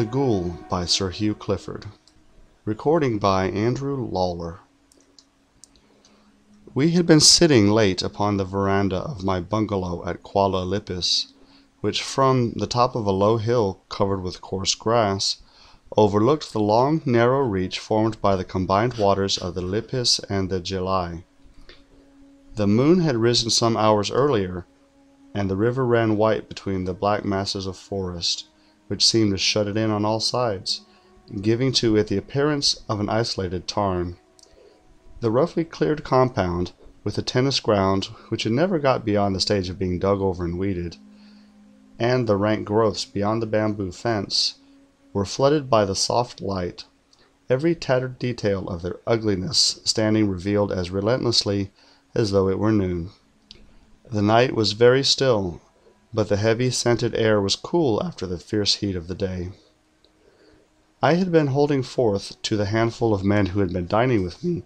THE GHOUL by Sir Hugh Clifford. Recording by Andrew Lawlor We had been sitting late upon the veranda of my bungalow at Kuala Lipis, which from the top of a low hill covered with coarse grass, overlooked the long, narrow reach formed by the combined waters of the Lipis and the Jelai. The moon had risen some hours earlier, and the river ran white between the black masses of forest which seemed to shut it in on all sides, giving to it the appearance of an isolated tarn. The roughly cleared compound, with the tennis ground which had never got beyond the stage of being dug over and weeded, and the rank growths beyond the bamboo fence, were flooded by the soft light, every tattered detail of their ugliness standing revealed as relentlessly as though it were noon. The night was very still, but the heavy scented air was cool after the fierce heat of the day. I had been holding forth to the handful of men who had been dining with me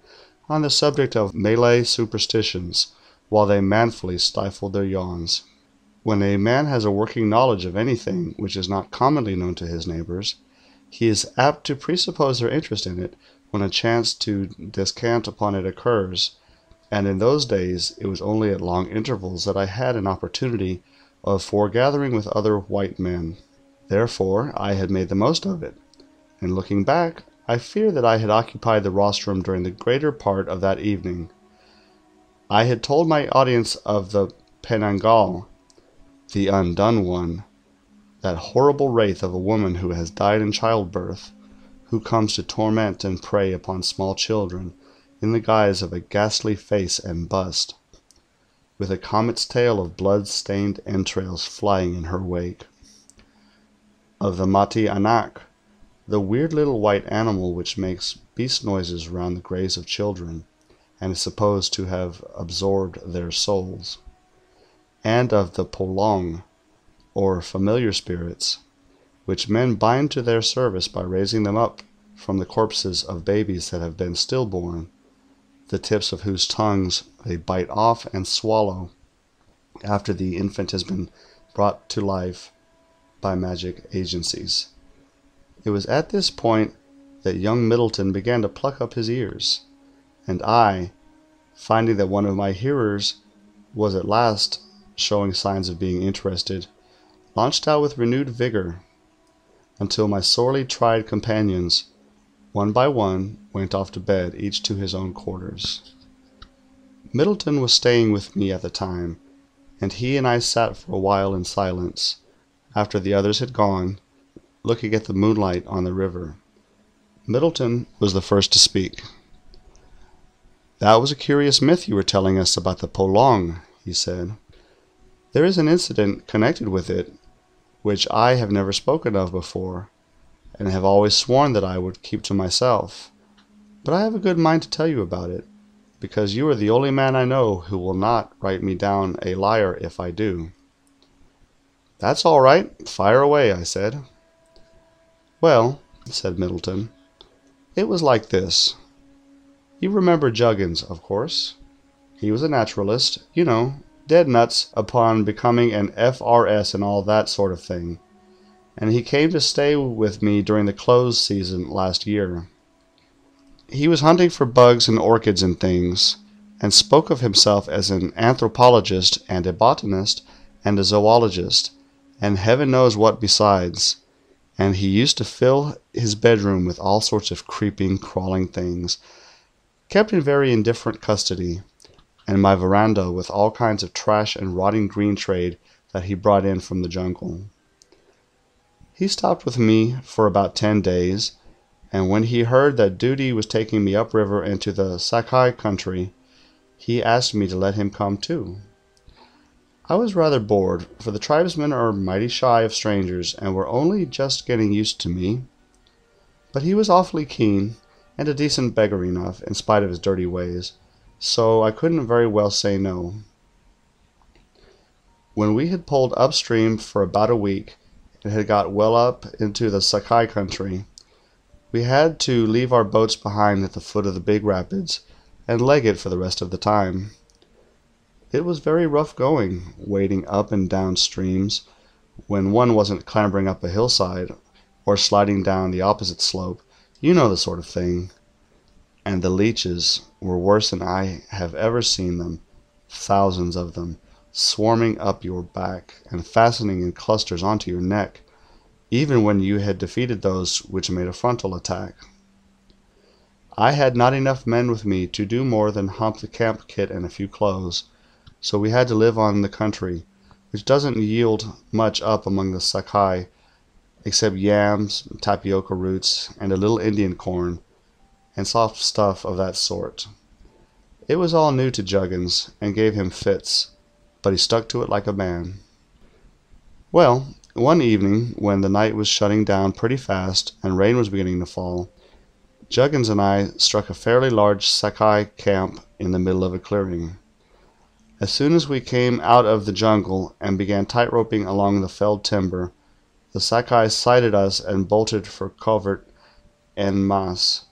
on the subject of Malay superstitions, while they manfully stifled their yawns. When a man has a working knowledge of anything which is not commonly known to his neighbors, he is apt to presuppose their interest in it when a chance to descant upon it occurs, and in those days it was only at long intervals that I had an opportunity of foregathering with other white men. Therefore I had made the most of it, and looking back, I fear that I had occupied the rostrum during the greater part of that evening. I had told my audience of the Penanggal, the undone one, that horrible wraith of a woman who has died in childbirth, who comes to torment and prey upon small children in the guise of a ghastly face and bust with a comet's tail of blood-stained entrails flying in her wake. Of the Mati Anak, the weird little white animal which makes beast noises round the graves of children, and is supposed to have absorbed their souls. And of the Polong, or familiar spirits, which men bind to their service by raising them up from the corpses of babies that have been stillborn the tips of whose tongues they bite off and swallow after the infant has been brought to life by magic agencies. It was at this point that young Middleton began to pluck up his ears, and I, finding that one of my hearers was at last showing signs of being interested, launched out with renewed vigor, until my sorely tried companions one by one, went off to bed, each to his own quarters. Middleton was staying with me at the time, and he and I sat for a while in silence, after the others had gone, looking at the moonlight on the river. Middleton was the first to speak. That was a curious myth you were telling us about the Polong, he said. There is an incident connected with it which I have never spoken of before and have always sworn that I would keep to myself. But I have a good mind to tell you about it, because you are the only man I know who will not write me down a liar if I do. That's all right. Fire away, I said. Well, said Middleton, it was like this. You remember Juggins, of course. He was a naturalist, you know, dead nuts upon becoming an F.R.S. and all that sort of thing and he came to stay with me during the close season last year. He was hunting for bugs and orchids and things, and spoke of himself as an anthropologist and a botanist and a zoologist, and heaven knows what besides. And he used to fill his bedroom with all sorts of creeping, crawling things, kept in very indifferent custody, and my veranda with all kinds of trash and rotting green trade that he brought in from the jungle. He stopped with me for about ten days, and when he heard that duty was taking me upriver into the Sakai country, he asked me to let him come too. I was rather bored, for the tribesmen are mighty shy of strangers and were only just getting used to me. But he was awfully keen, and a decent beggar enough, in spite of his dirty ways, so I couldn't very well say no. When we had pulled upstream for about a week, and had got well up into the Sakai country. We had to leave our boats behind at the foot of the big rapids and leg it for the rest of the time. It was very rough going, wading up and down streams, when one wasn't clambering up a hillside, or sliding down the opposite slope. You know the sort of thing. And the leeches were worse than I have ever seen them, thousands of them, swarming up your back and fastening in clusters onto your neck, even when you had defeated those which made a frontal attack. I had not enough men with me to do more than hump the camp kit and a few clothes, so we had to live on the country, which doesn't yield much up among the Sakai, except yams, tapioca roots, and a little Indian corn, and soft stuff of that sort. It was all new to Juggins, and gave him fits, but he stuck to it like a man. Well, one evening, when the night was shutting down pretty fast and rain was beginning to fall, Juggins and I struck a fairly large Sakai camp in the middle of a clearing. As soon as we came out of the jungle and began tight roping along the felled timber, the Sakai sighted us and bolted for covert en masse.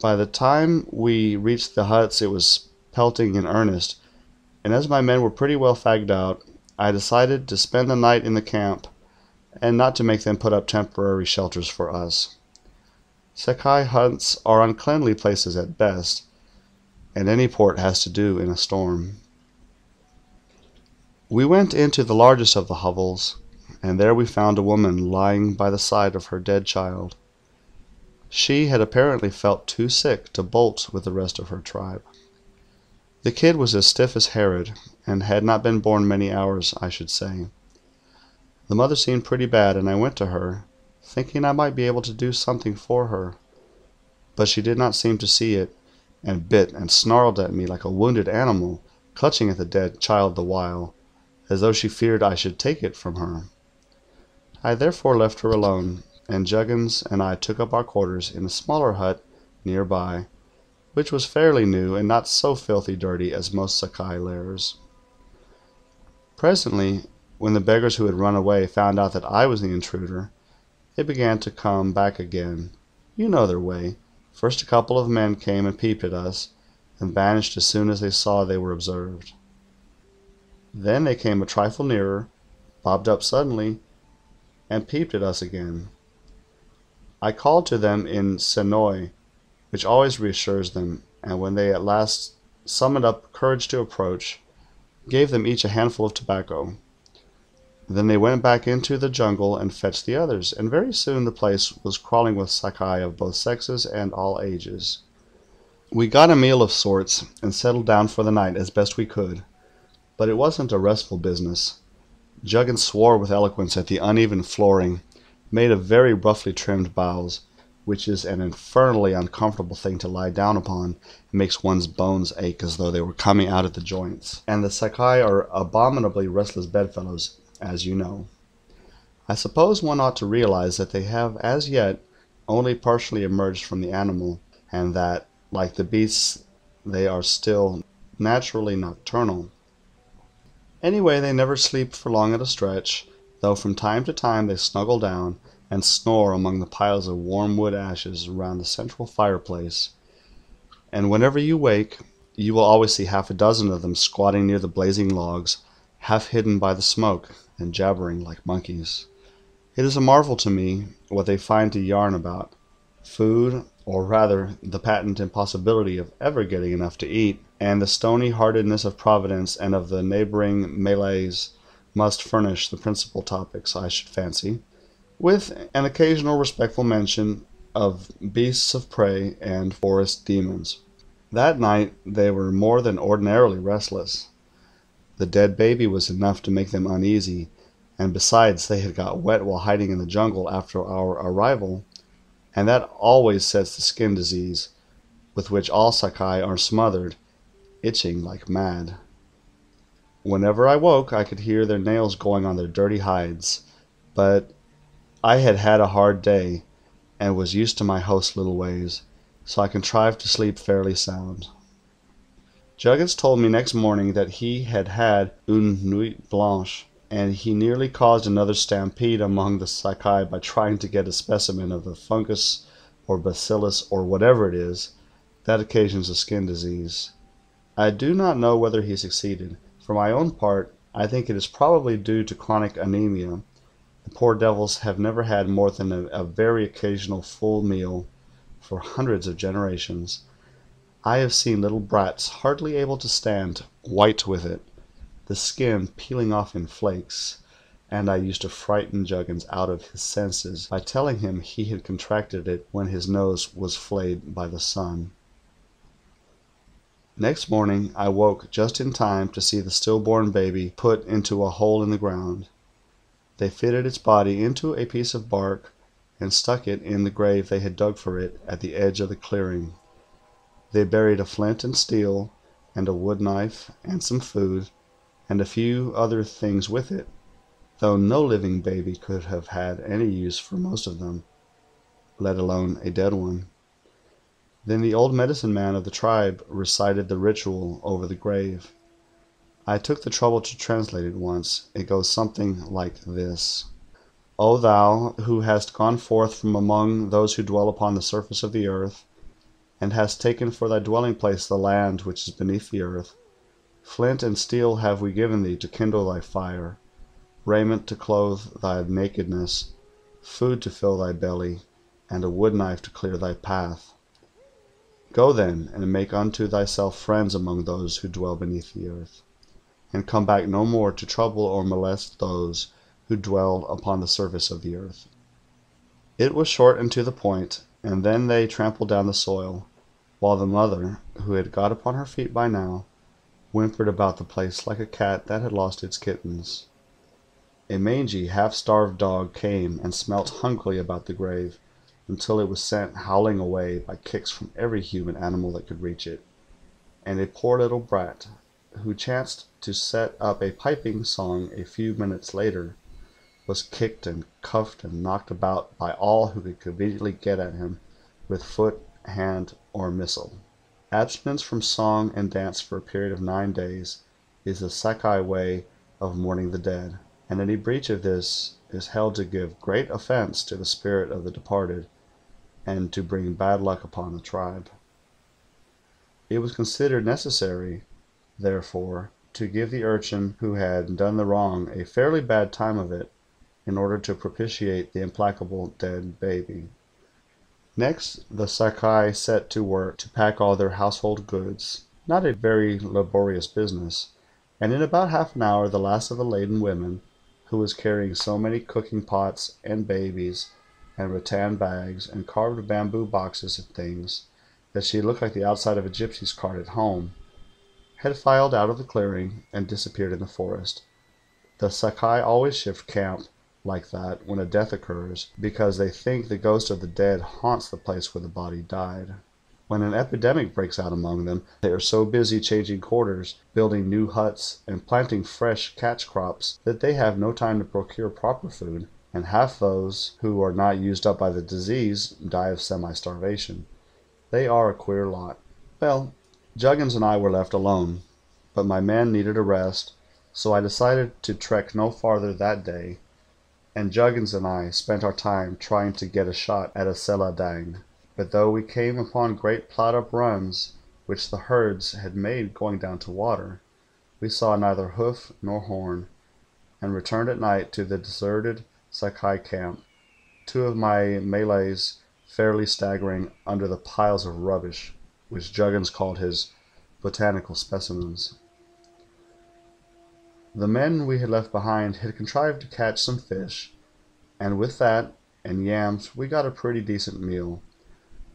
By the time we reached the huts it was pelting in earnest, and as my men were pretty well fagged out, I decided to spend the night in the camp and not to make them put up temporary shelters for us. Sakai huts are uncleanly places at best, and any port has to do in a storm. We went into the largest of the hovels, and there we found a woman lying by the side of her dead child. She had apparently felt too sick to bolt with the rest of her tribe. The kid was as stiff as Herod, and had not been born many hours, I should say. The mother seemed pretty bad, and I went to her thinking I might be able to do something for her. But she did not seem to see it, and bit and snarled at me like a wounded animal, clutching at the dead child the while, as though she feared I should take it from her. I therefore left her alone, and Juggins and I took up our quarters in a smaller hut near by, which was fairly new and not so filthy dirty as most Sakai lairs. Presently, when the beggars who had run away found out that I was the intruder, they began to come back again. You know their way. First a couple of men came and peeped at us, and vanished as soon as they saw they were observed. Then they came a trifle nearer, bobbed up suddenly, and peeped at us again. I called to them in Senoi, which always reassures them, and when they at last summoned up courage to approach, gave them each a handful of tobacco. Then they went back into the jungle and fetched the others, and very soon the place was crawling with Sakai of both sexes and all ages. We got a meal of sorts, and settled down for the night as best we could. But it wasn't a restful business. Juggins swore with eloquence at the uneven flooring, made of very roughly trimmed boughs, which is an infernally uncomfortable thing to lie down upon, makes one's bones ache as though they were coming out at the joints. And the Sakai are abominably restless bedfellows as you know. I suppose one ought to realize that they have as yet only partially emerged from the animal, and that, like the beasts, they are still naturally nocturnal. Anyway, they never sleep for long at a stretch, though from time to time they snuggle down and snore among the piles of warm wood ashes around the central fireplace. And whenever you wake, you will always see half a dozen of them squatting near the blazing logs, half hidden by the smoke, and jabbering like monkeys. It is a marvel to me what they find to yarn about food, or rather the patent impossibility of ever getting enough to eat, and the stony heartedness of Providence and of the neighboring Malays must furnish the principal topics, I should fancy, with an occasional respectful mention of beasts of prey and forest demons. That night they were more than ordinarily restless. The dead baby was enough to make them uneasy, and besides they had got wet while hiding in the jungle after our arrival, and that always sets the skin disease, with which all Sakai are smothered, itching like mad. Whenever I woke I could hear their nails going on their dirty hides, but I had had a hard day, and was used to my host's little ways, so I contrived to sleep fairly sound. Juggins told me next morning that he had had une nuit blanche, and he nearly caused another stampede among the Sakai by trying to get a specimen of the fungus or bacillus or whatever it is that occasions a skin disease. I do not know whether he succeeded. For my own part, I think it is probably due to chronic anemia, Poor devils have never had more than a, a very occasional full meal for hundreds of generations. I have seen little brats hardly able to stand, white with it, the skin peeling off in flakes, and I used to frighten Juggins out of his senses by telling him he had contracted it when his nose was flayed by the sun. Next morning I woke just in time to see the stillborn baby put into a hole in the ground. They fitted its body into a piece of bark and stuck it in the grave they had dug for it at the edge of the clearing. They buried a flint and steel, and a wood knife, and some food, and a few other things with it, though no living baby could have had any use for most of them, let alone a dead one. Then the old medicine man of the tribe recited the ritual over the grave. I took the trouble to translate it once. It goes something like this O thou who hast gone forth from among those who dwell upon the surface of the earth, and hast taken for thy dwelling place the land which is beneath the earth, flint and steel have we given thee to kindle thy fire, raiment to clothe thy nakedness, food to fill thy belly, and a wood knife to clear thy path. Go then, and make unto thyself friends among those who dwell beneath the earth and come back no more to trouble or molest those who dwell upon the surface of the earth. It was short and to the point, and then they trampled down the soil, while the mother, who had got upon her feet by now, whimpered about the place like a cat that had lost its kittens. A mangy, half starved dog came and smelt hungrily about the grave until it was sent howling away by kicks from every human animal that could reach it, and a poor little brat, who chanced to set up a piping song a few minutes later, was kicked and cuffed and knocked about by all who could conveniently get at him with foot, hand, or missile. Abstinence from song and dance for a period of nine days is the Sakai way of mourning the dead, and any breach of this is held to give great offense to the spirit of the departed and to bring bad luck upon the tribe. It was considered necessary therefore, to give the urchin who had done the wrong a fairly bad time of it, in order to propitiate the implacable dead baby. Next the Sakai set to work to pack all their household goods, not a very laborious business, and in about half an hour the last of the laden women, who was carrying so many cooking pots and babies and rattan bags and carved bamboo boxes and things, that she looked like the outside of a gypsy's cart at home, had filed out of the clearing and disappeared in the forest. The Sakai always shift camp like that when a death occurs, because they think the ghost of the dead haunts the place where the body died. When an epidemic breaks out among them, they are so busy changing quarters, building new huts, and planting fresh catch crops that they have no time to procure proper food, and half those who are not used up by the disease die of semi starvation. They are a queer lot. Well, Juggins and I were left alone, but my man needed a rest, so I decided to trek no farther that day, and Juggins and I spent our time trying to get a shot at a seladang. But though we came upon great plowed up runs, which the herds had made going down to water, we saw neither hoof nor horn, and returned at night to the deserted Sakai camp, two of my Malays fairly staggering under the piles of rubbish which Juggins called his botanical specimens. The men we had left behind had contrived to catch some fish, and with that and yams we got a pretty decent meal,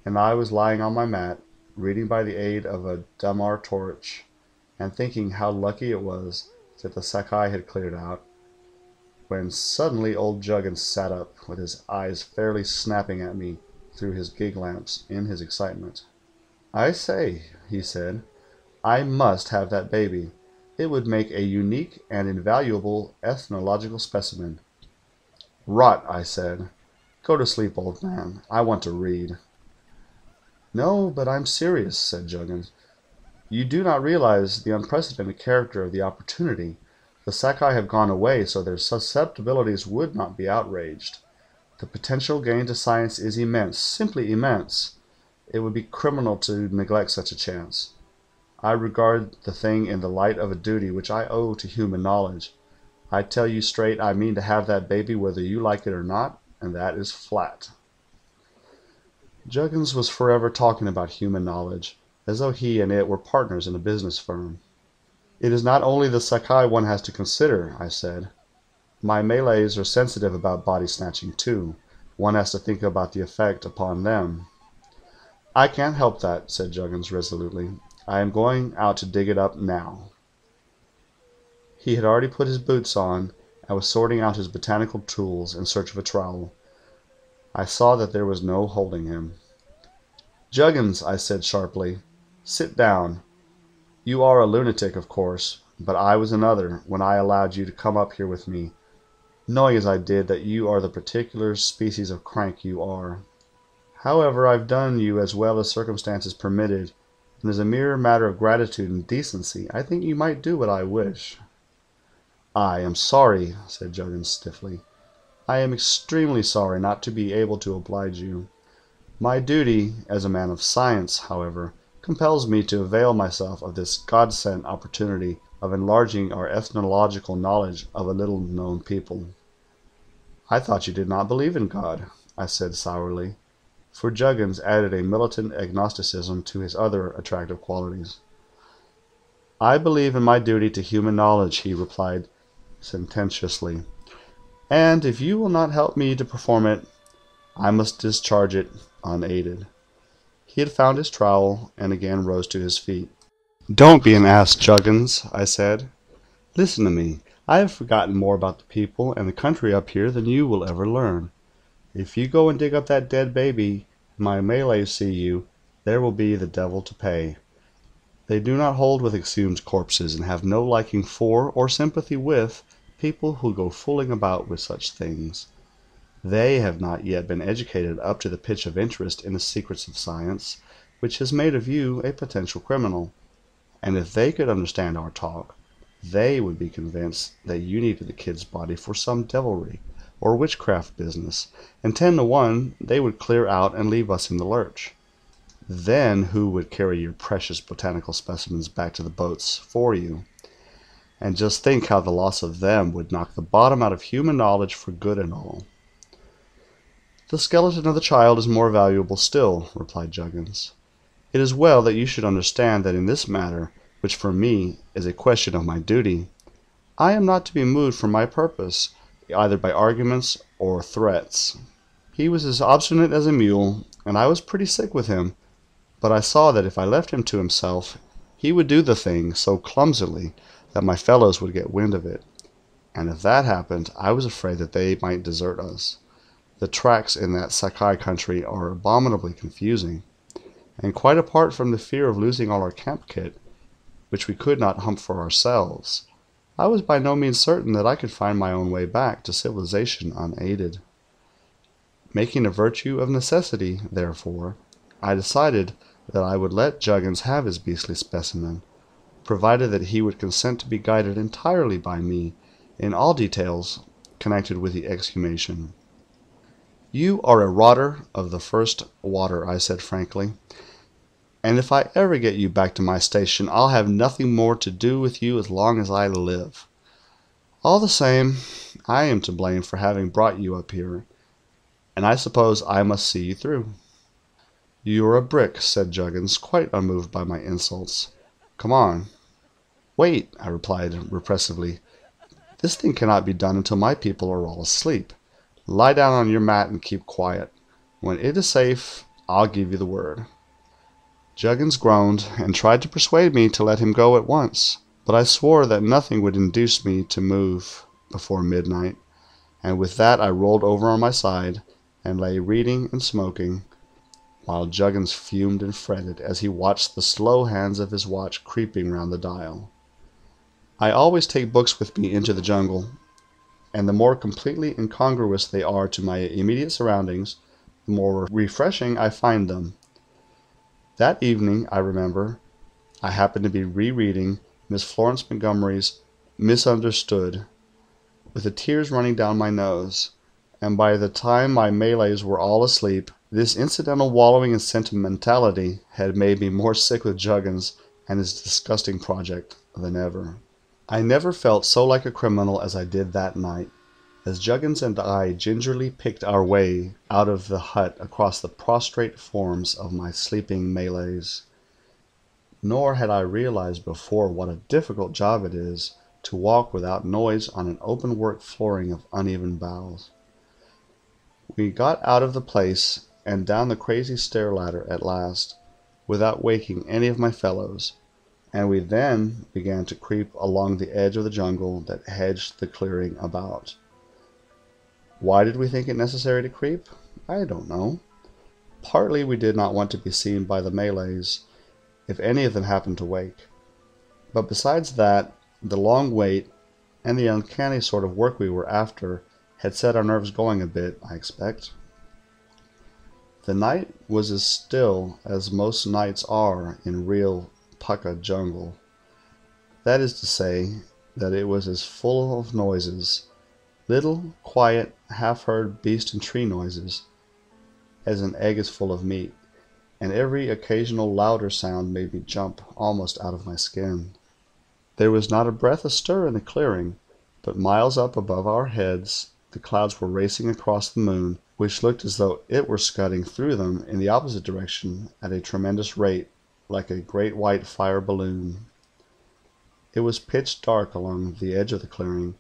and I was lying on my mat, reading by the aid of a damar torch, and thinking how lucky it was that the Sakai had cleared out, when suddenly old Juggins sat up, with his eyes fairly snapping at me through his gig lamps in his excitement. "I say," he said, "I must have that baby. It would make a unique and invaluable ethnological specimen." "Rot!" I said. "Go to sleep, old man. I want to read." "No, but I'm serious," said Juggins. "You do not realize the unprecedented character of the opportunity. The Sakai have gone away, so their susceptibilities would not be outraged. The potential gain to science is immense, simply immense. It would be criminal to neglect such a chance. I regard the thing in the light of a duty which I owe to human knowledge. I tell you straight I mean to have that baby whether you like it or not, and that is flat." Juggins was forever talking about human knowledge, as though he and it were partners in a business firm. "It is not only the Sakai one has to consider," I said. "My Malays are sensitive about body snatching, too. One has to think about the effect upon them." "I can't help that," said Juggins resolutely. "I am going out to dig it up now." He had already put his boots on, and was sorting out his botanical tools in search of a trowel. I saw that there was no holding him. "Juggins," I said sharply, "sit down. You are a lunatic, of course, but I was another when I allowed you to come up here with me, knowing as I did that you are the particular species of crank you are. However, I've done you as well as circumstances permitted, and as a mere matter of gratitude and decency I think you might do what I wish." "I am sorry," said Juggins stiffly. I am extremely sorry not to be able to oblige you. My duty, as a man of science, however, compels me to avail myself of this God sent opportunity of enlarging our ethnological knowledge of a little known people." "I thought you did not believe in God," I said sourly, for Juggins added a militant agnosticism to his other attractive qualities. "I believe in my duty to human knowledge," he replied sententiously and if you will not help me to perform it, I must discharge it unaided." He had found his trowel, and again rose to his feet. "Don't be an ass, Juggins," I said. "Listen to me. I have forgotten more about the people and the country up here than you will ever learn. If you go and dig up that dead baby, my Malays see you, there will be the devil to pay. They do not hold with exhumed corpses, and have no liking for, or sympathy with, people who go fooling about with such things. They have not yet been educated up to the pitch of interest in the secrets of science, which has made of you a potential criminal. And if they could understand our talk, they would be convinced that you needed the kid's body for some devilry or witchcraft business, and ten to one they would clear out and leave us in the lurch. Then who would carry your precious botanical specimens back to the boats for you? And just think how the loss of them would knock the bottom out of human knowledge for good and all." "The skeleton of the child is more valuable still," replied Juggins. "It is well that you should understand that in this matter, which for me is a question of my duty, I am not to be moved from my purpose either by arguments or threats." He was as obstinate as a mule, and I was pretty sick with him, but I saw that if I left him to himself he would do the thing so clumsily that my fellows would get wind of it, and if that happened I was afraid that they might desert us. The tracks in that Sakai country are abominably confusing, and quite apart from the fear of losing all our camp kit, which we could not hump for ourselves, I was by no means certain that I could find my own way back to civilization unaided. Making a virtue of necessity, therefore, I decided that I would let Juggins have his beastly specimen provided that he would consent to be guided entirely by me in all details connected with the exhumation. "You are a rotter of the first water," I said frankly, "and if I ever get you back to my station I'll have nothing more to do with you as long as I live. All the same, I am to blame for having brought you up here, and I suppose I must see you through." "You're a brick," said Juggins, quite unmoved by my insults. Come on." "Wait," I replied repressively. "This thing cannot be done until my people are all asleep. Lie down on your mat and keep quiet. When it is safe, I'll give you the word." Juggins groaned, and tried to persuade me to let him go at once, but I swore that nothing would induce me to move before midnight, and with that I rolled over on my side, and lay reading and smoking while Juggins fumed and fretted as he watched the slow hands of his watch creeping round the dial. I always take books with me into the jungle, and the more completely incongruous they are to my immediate surroundings, the more refreshing I find them. That evening, I remember, I happened to be rereading Miss Florence Montgomery's Misunderstood, with the tears running down my nose, and by the time my Malays were all asleep this incidental wallowing in sentimentality had made me more sick with Juggins and his disgusting project than ever. I never felt so like a criminal as I did that night, as Juggins and I gingerly picked our way out of the hut across the prostrate forms of my sleeping Malays. Nor had I realized before what a difficult job it is to walk without noise on an open work flooring of uneven boughs. We got out of the place and down the crazy stair ladder at last, without waking any of my fellows and we then began to creep along the edge of the jungle that hedged the clearing about. Why did we think it necessary to creep? I don't know. Partly we did not want to be seen by the Malays, if any of them happened to wake. But besides that, the long wait and the uncanny sort of work we were after had set our nerves going a bit, I expect. The night was as still as most nights are in real Pukka jungle. That is to say, that it was as full of noises, little, quiet, half heard beast and tree noises, as an egg is full of meat, and every occasional louder sound made me jump almost out of my skin. There was not a breath astir in the clearing, but miles up above our heads the clouds were racing across the moon, which looked as though it were scudding through them in the opposite direction at a tremendous rate like a great white fire balloon. It was pitch dark along the edge of the clearing,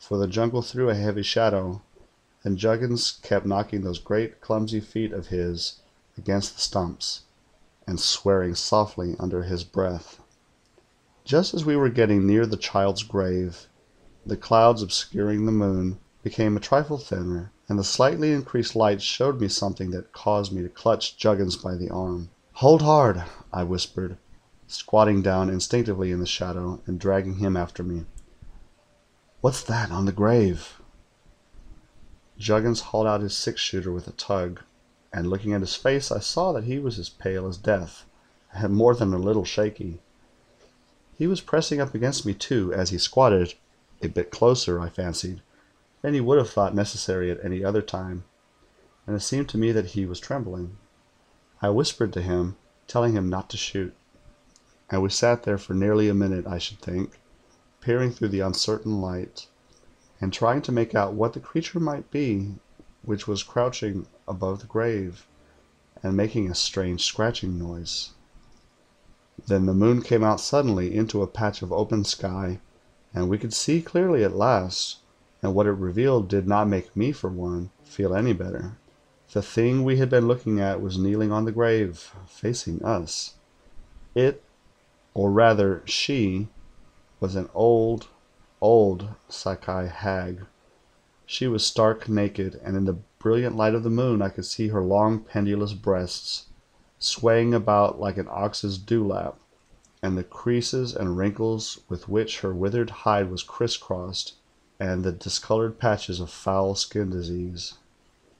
for the jungle threw a heavy shadow, and Juggins kept knocking those great clumsy feet of his against the stumps, and swearing softly under his breath. Just as we were getting near the child's grave, the clouds obscuring the moon became a trifle thinner, and the slightly increased light showed me something that caused me to clutch Juggins by the arm. "Hold hard!" I whispered, squatting down instinctively in the shadow and dragging him after me. "What's that on the grave?" Juggins hauled out his six shooter with a tug, and looking at his face I saw that he was as pale as death, and more than a little shaky. He was pressing up against me, too, as he squatted, a bit closer, I fancied, than he would have thought necessary at any other time, and it seemed to me that he was trembling. I whispered to him, telling him not to shoot, and we sat there for nearly a minute, I should think, peering through the uncertain light, and trying to make out what the creature might be which was crouching above the grave and making a strange scratching noise. Then the moon came out suddenly into a patch of open sky, and we could see clearly at last, and what it revealed did not make me, for one, feel any better. The thing we had been looking at was kneeling on the grave, facing us. It, or rather she, was an old, old Sakai hag. She was stark naked, and in the brilliant light of the moon I could see her long pendulous breasts, swaying about like an ox's dewlap, and the creases and wrinkles with which her withered hide was crisscrossed, and the discolored patches of foul skin disease.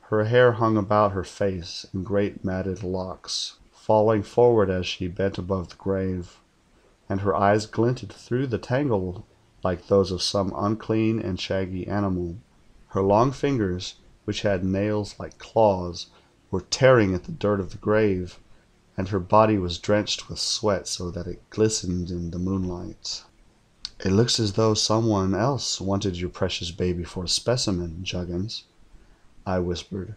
Her hair hung about her face in great matted locks, falling forward as she bent above the grave, and her eyes glinted through the tangle like those of some unclean and shaggy animal. Her long fingers, which had nails like claws, were tearing at the dirt of the grave, and her body was drenched with sweat so that it glistened in the moonlight. "It looks as though some one else wanted your precious baby for a specimen, Juggins. I whispered,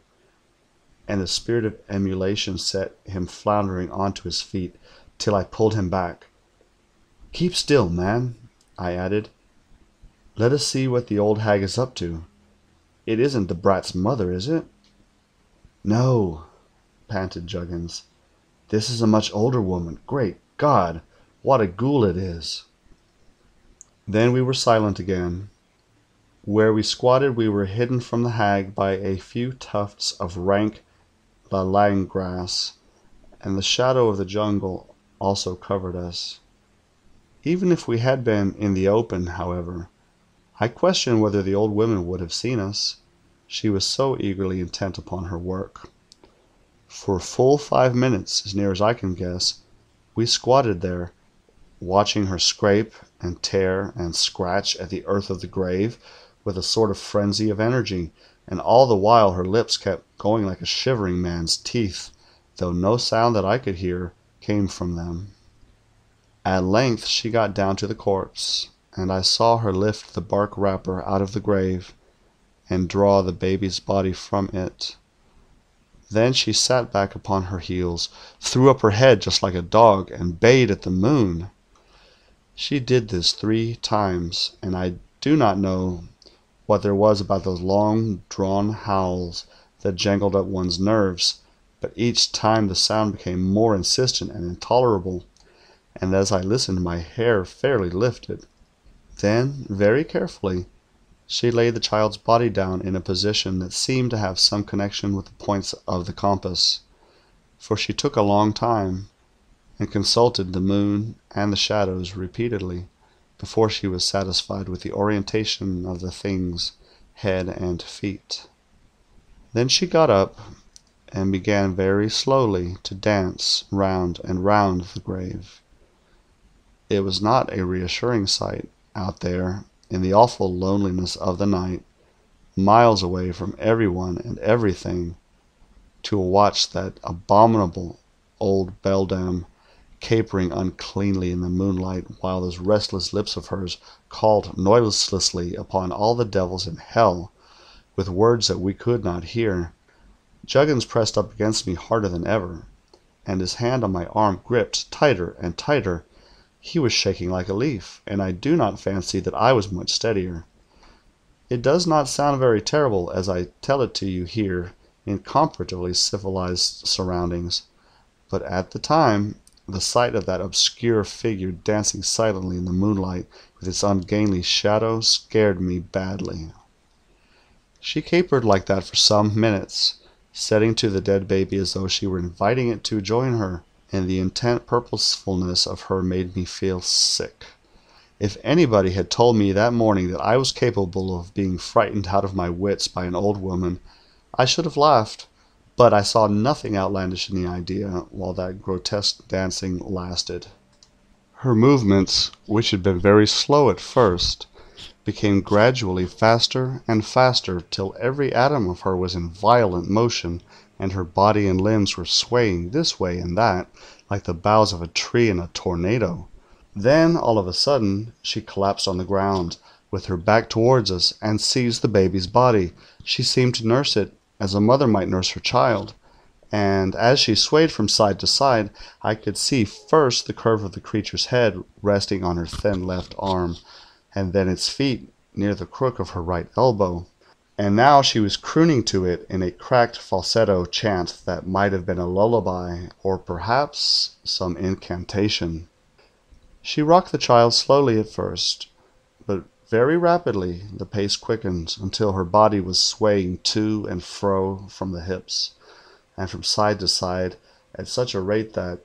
and the spirit of emulation set him floundering onto his feet till I pulled him back. "Keep still, man," I added. "Let us see what the old hag is up to. It isn't the brat's mother, is it?" "No," panted Juggins. "This is a much older woman. Great God! What a ghoul it is!" Then we were silent again. Where we squatted we were hidden from the hag by a few tufts of rank lalang grass, and the shadow of the jungle also covered us. Even if we had been in the open, however, I question whether the old woman would have seen us, she was so eagerly intent upon her work. For full five minutes, as near as I can guess, we squatted there, watching her scrape and tear and scratch at the earth of the grave with a sort of frenzy of energy, and all the while her lips kept going like a shivering man's teeth, though no sound that I could hear came from them. At length she got down to the corpse, and I saw her lift the bark wrapper out of the grave and draw the baby's body from it. Then she sat back upon her heels, threw up her head just like a dog, and bayed at the moon. She did this three times, and I do not know what there was about those long drawn howls that jangled up one's nerves, but each time the sound became more insistent and intolerable, and as I listened my hair fairly lifted. Then, very carefully, she laid the child's body down in a position that seemed to have some connection with the points of the compass, for she took a long time, and consulted the moon and the shadows repeatedly before she was satisfied with the orientation of the thing's head and feet. Then she got up and began very slowly to dance round and round the grave. It was not a reassuring sight out there in the awful loneliness of the night, miles away from everyone and everything, to watch that abominable old beldam capering uncleanly in the moonlight while those restless lips of hers called noiselessly upon all the devils in hell with words that we could not hear. Juggins pressed up against me harder than ever, and his hand on my arm gripped tighter and tighter. He was shaking like a leaf, and I do not fancy that I was much steadier. It does not sound very terrible as I tell it to you here in comparatively civilized surroundings, but at the time the sight of that obscure figure dancing silently in the moonlight with its ungainly shadow scared me badly. She capered like that for some minutes, setting to the dead baby as though she were inviting it to join her, and the intent purposefulness of her made me feel sick. If anybody had told me that morning that I was capable of being frightened out of my wits by an old woman, I should have laughed, but I saw nothing outlandish in the idea while that grotesque dancing lasted. Her movements, which had been very slow at first, became gradually faster and faster till every atom of her was in violent motion, and her body and limbs were swaying this way and that, like the boughs of a tree in a tornado. Then, all of a sudden, she collapsed on the ground, with her back towards us, and seized the baby's body. She seemed to nurse it, as a mother might nurse her child, and as she swayed from side to side, I could see first the curve of the creature's head resting on her thin left arm and then its feet near the crook of her right elbow. And now she was crooning to it in a cracked falsetto chant that might have been a lullaby or perhaps some incantation. She rocked the child slowly at first, but very rapidly the pace quickened until her body was swaying to and fro from the hips and from side to side at such a rate that,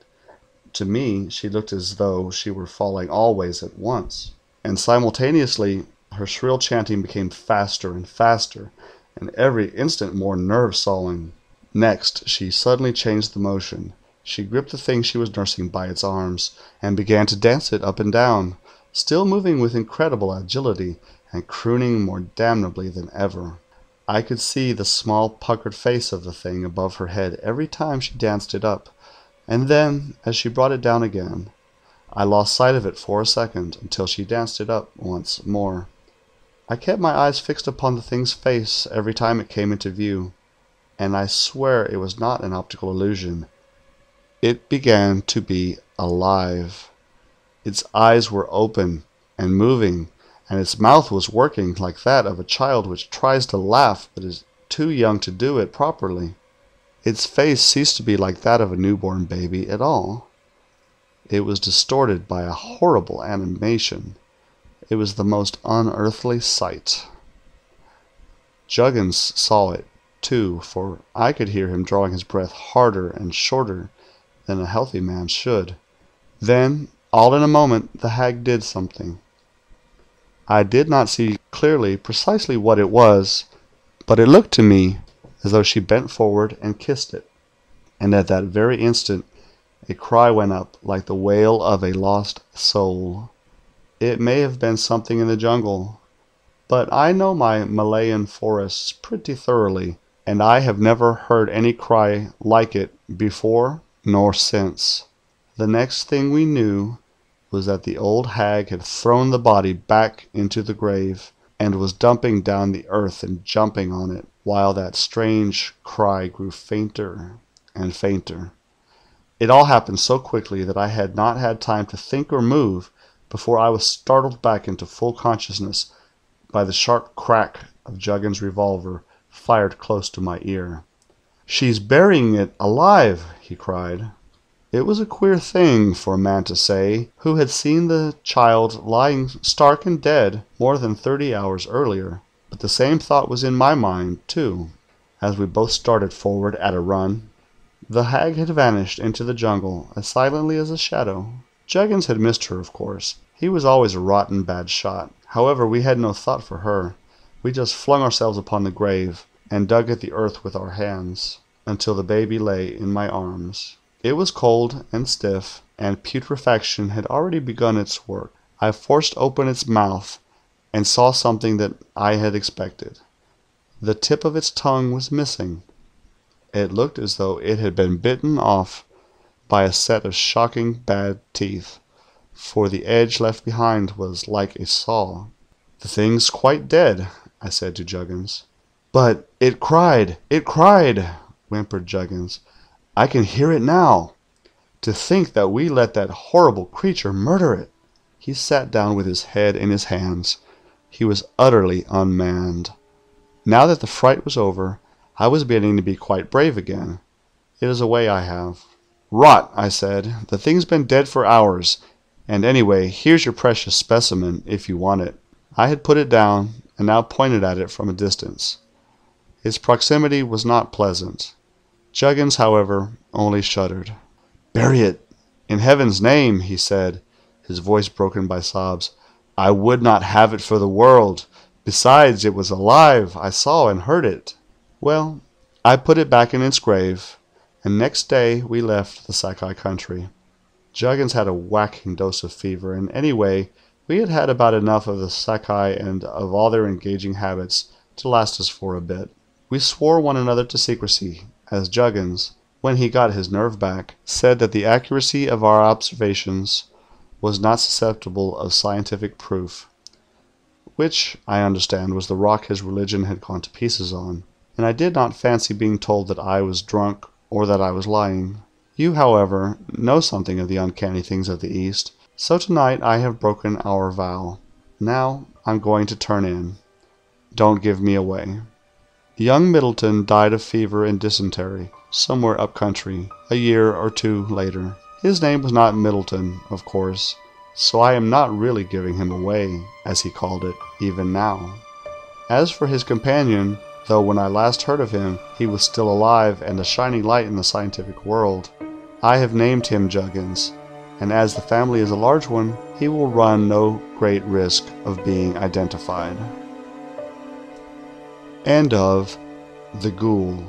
to me, she looked as though she were falling always at once and simultaneously her shrill chanting became faster and faster, and every instant more nerve-sawing. Next she suddenly changed the motion. She gripped the thing she was nursing by its arms, and began to dance it up and down, still moving with incredible agility, and crooning more damnably than ever. I could see the small puckered face of the thing above her head every time she danced it up, and then, as she brought it down again, I lost sight of it for a second until she danced it up once more. I kept my eyes fixed upon the thing's face every time it came into view, and I swear it was not an optical illusion. It began to be alive. Its eyes were open and moving, and its mouth was working like that of a child which tries to laugh but is too young to do it properly. Its face ceased to be like that of a newborn baby at all. It was distorted by a horrible animation. It was the most unearthly sight. Juggins saw it, too, for I could hear him drawing his breath harder and shorter than a healthy man should. Then, all in a moment, the hag did something. I did not see clearly precisely what it was, but it looked to me as though she bent forward and kissed it, and at that very instant a cry went up like the wail of a lost soul. It may have been something in the jungle, but I know my Malayan forests pretty thoroughly, and I have never heard any cry like it before nor since. The next thing we knew, was that the old hag had thrown the body back into the grave, and was dumping down the earth and jumping on it, while that strange cry grew fainter and fainter. It all happened so quickly that I had not had time to think or move before I was startled back into full consciousness by the sharp crack of Juggins' revolver fired close to my ear. "She's burying it alive!" he cried. It was a queer thing for a man to say who had seen the child lying stark and dead more than thirty hours earlier, but the same thought was in my mind, too, as we both started forward at a run. The hag had vanished into the jungle as silently as a shadow. Juggins had missed her, of course. He was always a rotten bad shot. However, we had no thought for her. We just flung ourselves upon the grave and dug at the earth with our hands until the baby lay in my arms. It was cold and stiff, and putrefaction had already begun its work. I forced open its mouth and saw something that I had expected. The tip of its tongue was missing. It looked as though it had been bitten off by a set of shocking bad teeth, for the edge left behind was like a saw. "The thing's quite dead," I said to Juggins. "But it cried! It cried!" whimpered Juggins. I can hear it now. To think that we let that horrible creature murder it!" He sat down with his head in his hands. He was utterly unmanned. Now that the fright was over, I was beginning to be quite brave again. It is a way I have. "Rot!" I said. "The thing's been dead for hours, and anyway, here's your precious specimen, if you want it." I had put it down, and now pointed at it from a distance. Its proximity was not pleasant. Juggins, however, only shuddered. "Bury it, in Heaven's name!" he said, his voice broken by sobs. "I would not have it for the world. Besides, it was alive. I saw and heard it." Well, I put it back in its grave, and next day we left the Sakai country. Juggins had a whacking dose of fever, and anyway we had had about enough of the Sakai and of all their engaging habits to last us for a bit. We swore one another to secrecy as Juggins, when he got his nerve back, said that the accuracy of our observations was not susceptible of scientific proof, which, I understand, was the rock his religion had gone to pieces on, and I did not fancy being told that I was drunk or that I was lying. You, however, know something of the uncanny things of the East, so tonight I have broken our vow. Now I'm going to turn in. Don't give me away. Young Middleton died of fever and dysentery, somewhere up country, a year or two later. His name was not Middleton, of course, so I am not really giving him away, as he called it, even now. As for his companion, though when I last heard of him he was still alive and a shining light in the scientific world, I have named him Juggins, and as the family is a large one, he will run no great risk of being identified. End of The Ghoul